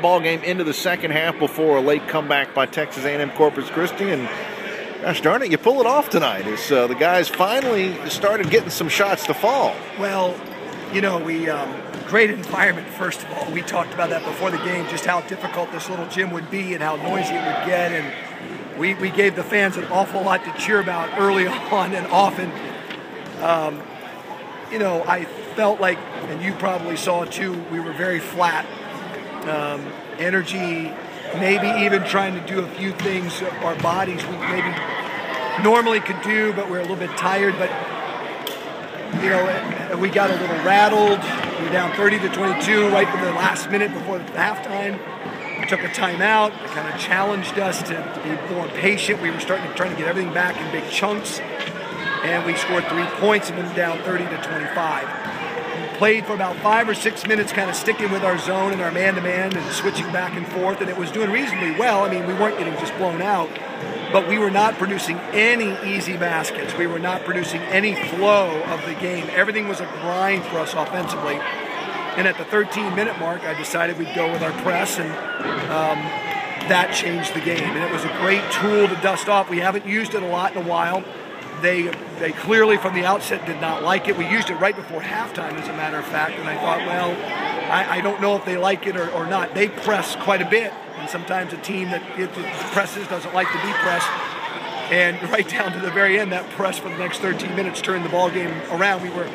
ball game into the second half before a late comeback by Texas A&M Corpus Christi, and gosh darn it, you pull it off tonight. As uh, the guys finally started getting some shots to fall. Well, you know, we um, great environment. First of all, we talked about that before the game, just how difficult this little gym would be and how noisy it would get, and we, we gave the fans an awful lot to cheer about early on and often. Um, you know, I felt like, and you probably saw too, we were very flat. Um, energy, maybe even trying to do a few things our bodies we maybe normally could do, but we're a little bit tired. But you know, we got a little rattled. We are down 30 to 22 right from the last minute before the halftime. We took a timeout. It kind of challenged us to, to be more patient. We were starting to trying to get everything back in big chunks, and we scored three points and then down 30 to 25 played for about five or six minutes, kind of sticking with our zone and our man to man and switching back and forth, and it was doing reasonably well. I mean, we weren't getting just blown out, but we were not producing any easy baskets. We were not producing any flow of the game. Everything was a grind for us offensively. And at the 13 minute mark, I decided we'd go with our press, and um, that changed the game. And it was a great tool to dust off. We haven't used it a lot in a while. They they clearly from the outset did not like it. We used it right before halftime, as a matter of fact, and I thought, well, I, I don't know if they like it or, or, not. They press quite a bit, and sometimes a team that it, presses doesn't like to be pressed. And right down to the very end, that press for the next 13 minutes turned the ball game around. We were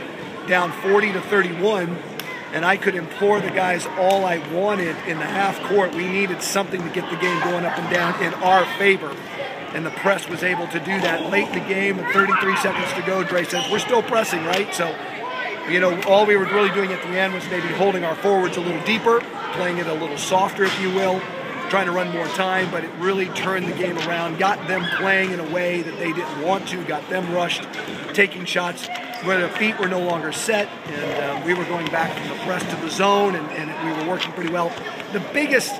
down 40 to 31, and I could implore the guys all I wanted in the half court. We needed something to get the game going up and down in our favor and the press was able to do that late in the game with 33 seconds to go. Dre says, We're still pressing, right? So, you know, all we were really doing at the end was maybe holding our forwards a little deeper, playing it a little softer, if you will, trying to run more time, but it really turned the game around, got them playing in a way that they didn't want to, got them rushed, taking shots where their feet were no longer set, and uh, we were going back from the press to the zone, and, and we were working pretty well. The biggest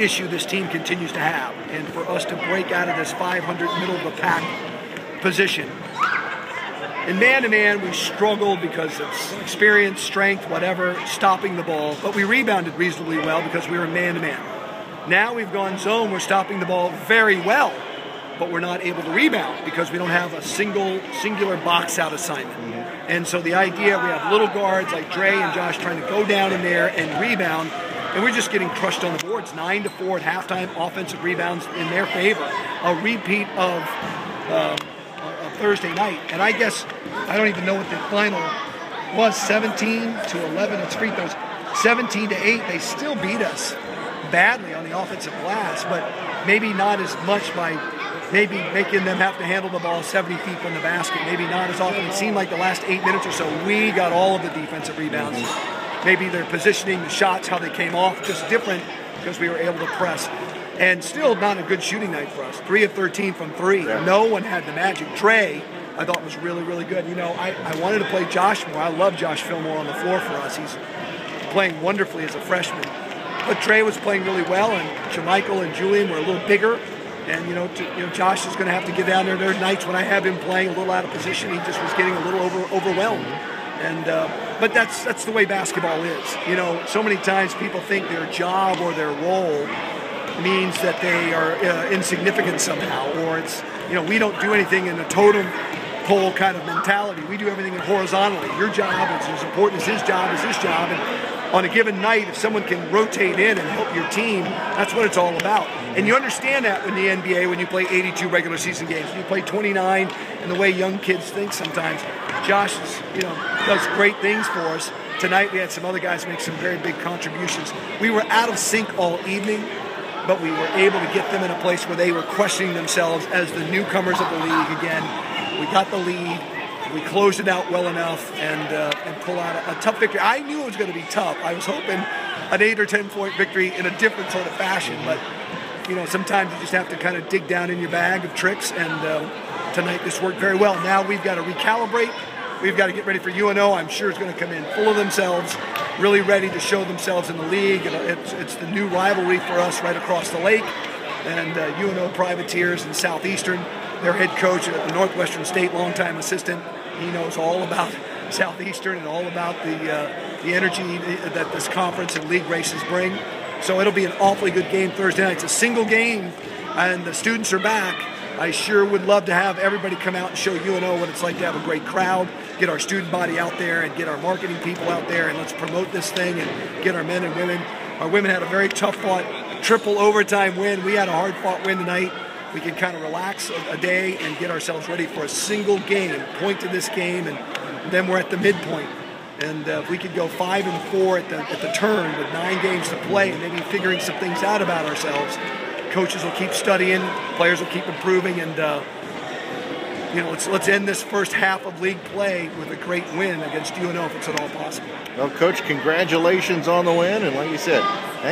issue this team continues to have. And for us to break out of this 500 middle of the pack position. In man to man, we struggled because of experience, strength, whatever, stopping the ball. But we rebounded reasonably well because we were man to man. Now we've gone zone, we're stopping the ball very well, but we're not able to rebound because we don't have a single, singular box out assignment. Mm-hmm. And so the idea we have little guards like Dre and Josh trying to go down in there and rebound and we're just getting crushed on the boards. Nine to four at halftime, offensive rebounds in their favor. A repeat of, um, Thursday night, and I guess I don't even know what the final was. 17 to 11. It's free throws. 17 to eight. They still beat us badly on the offensive glass, but maybe not as much by maybe making them have to handle the ball 70 feet from the basket. Maybe not as often. It seemed like the last eight minutes or so, we got all of the defensive rebounds. Maybe their positioning, the shots, how they came off, just different because we were able to press. And still not a good shooting night for us. Three of 13 from three. Yeah. No one had the magic. Trey, I thought was really, really good. You know, I, I wanted to play Josh more. I love Josh Fillmore on the floor for us. He's playing wonderfully as a freshman. But Trey was playing really well, and Jamichael and Julian were a little bigger. And you know, to, you know, Josh is going to have to get down there. There are nights when I have him playing a little out of position. He just was getting a little over, overwhelmed. And uh, but that's that's the way basketball is. You know, so many times people think their job or their role means that they are uh, insignificant somehow, or it's you know we don't do anything in a totem pole kind of mentality. We do everything horizontally. Your job is as important as his job is his job, and on a given night, if someone can rotate in and help your team, that's what it's all about. And you understand that in the NBA when you play 82 regular season games. You play 29, and the way young kids think sometimes. Josh you know, does great things for us. Tonight we had some other guys make some very big contributions. We were out of sync all evening, but we were able to get them in a place where they were questioning themselves as the newcomers of the league again. We got the lead we closed it out well enough and uh, and pull out a, a, tough victory. I knew it was going to be tough. I was hoping an eight or ten point victory in a different sort of fashion, but you know sometimes you just have to kind of dig down in your bag of tricks. And uh, tonight this worked very well. Now we've got to recalibrate. We've got to get ready for UNO. I'm sure is going to come in full of themselves, really ready to show themselves in the league. It's, it's the new rivalry for us right across the lake. And uh, UNO Privateers and Southeastern, their head coach at the Northwestern State, longtime assistant, he knows all about Southeastern and all about the uh, the energy that this conference and league races bring. So it'll be an awfully good game Thursday night. It's a single game, and the students are back. I sure would love to have everybody come out and show UNO what it's like to have a great crowd, get our student body out there, and get our marketing people out there, and let's promote this thing and get our men and women. Our women had a very tough fought triple overtime win. We had a hard fought win tonight. We can kind of relax a, day and get ourselves ready for a single game, point to this game, and then we're at the midpoint. And uh, if we could go five and four at the at the turn with nine games to play, and maybe figuring some things out about ourselves, coaches will keep studying, players will keep improving, and uh, you know let's let's end this first half of league play with a great win against UNO if it's at all possible. Well, coach, congratulations on the win, and like you said,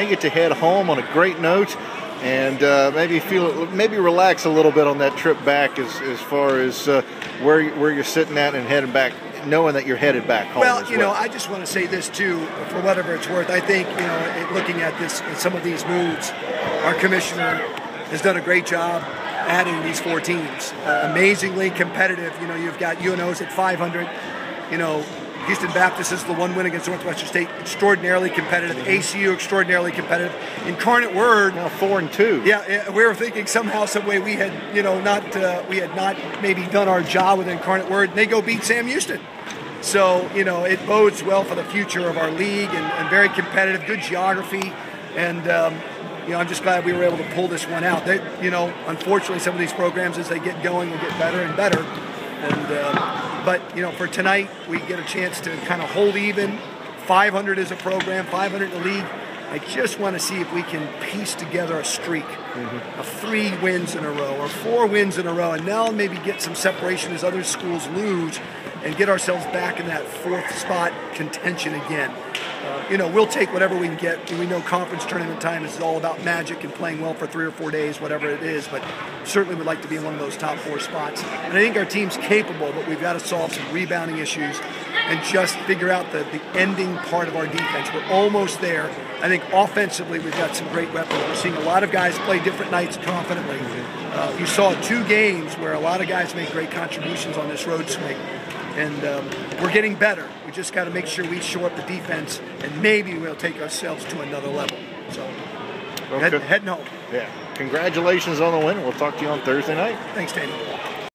you get to head home on a great note. And uh, maybe feel, maybe relax a little bit on that trip back, as, as far as uh, where where you're sitting at and heading back knowing that you're headed back home. Well, you well. know, I just want to say this too, for whatever it's worth. I think you know, looking at this, some of these moves, our commissioner has done a great job adding these four teams. Uh, amazingly competitive. You know, you've got UNO's at 500. You know, Houston Baptist is the one win against Northwestern State, extraordinarily competitive. ACU extraordinarily competitive. Incarnate Word now four and two. Yeah, we were thinking somehow, some way we had you know not uh, we had not maybe done our job with Incarnate Word. And they go beat Sam Houston. So, you know, it bodes well for the future of our league and, and very competitive, good geography. And, um, you know, I'm just glad we were able to pull this one out. They, you know, unfortunately, some of these programs, as they get going, will get better and better. And, uh, but, you know, for tonight, we get a chance to kind of hold even. 500 is a program, 500 in the league. I just want to see if we can piece together a streak mm-hmm. of three wins in a row or four wins in a row, and now maybe get some separation as other schools lose and get ourselves back in that fourth spot contention again. Uh, you know, we'll take whatever we can get. We know conference tournament time is all about magic and playing well for three or four days, whatever it is, but certainly would like to be in one of those top four spots. And I think our team's capable, but we've got to solve some rebounding issues and just figure out the, the ending part of our defense. We're almost there. I think offensively, we've got some great weapons. We're seeing a lot of guys play different nights confidently. Uh, you saw two games where a lot of guys made great contributions on this road swing and um, we're getting better. We just got to make sure we show up the defense, and maybe we'll take ourselves to another level. So, okay. head, heading home. Yeah. Congratulations on the win. We'll talk to you on Thursday night. Thanks, Danny.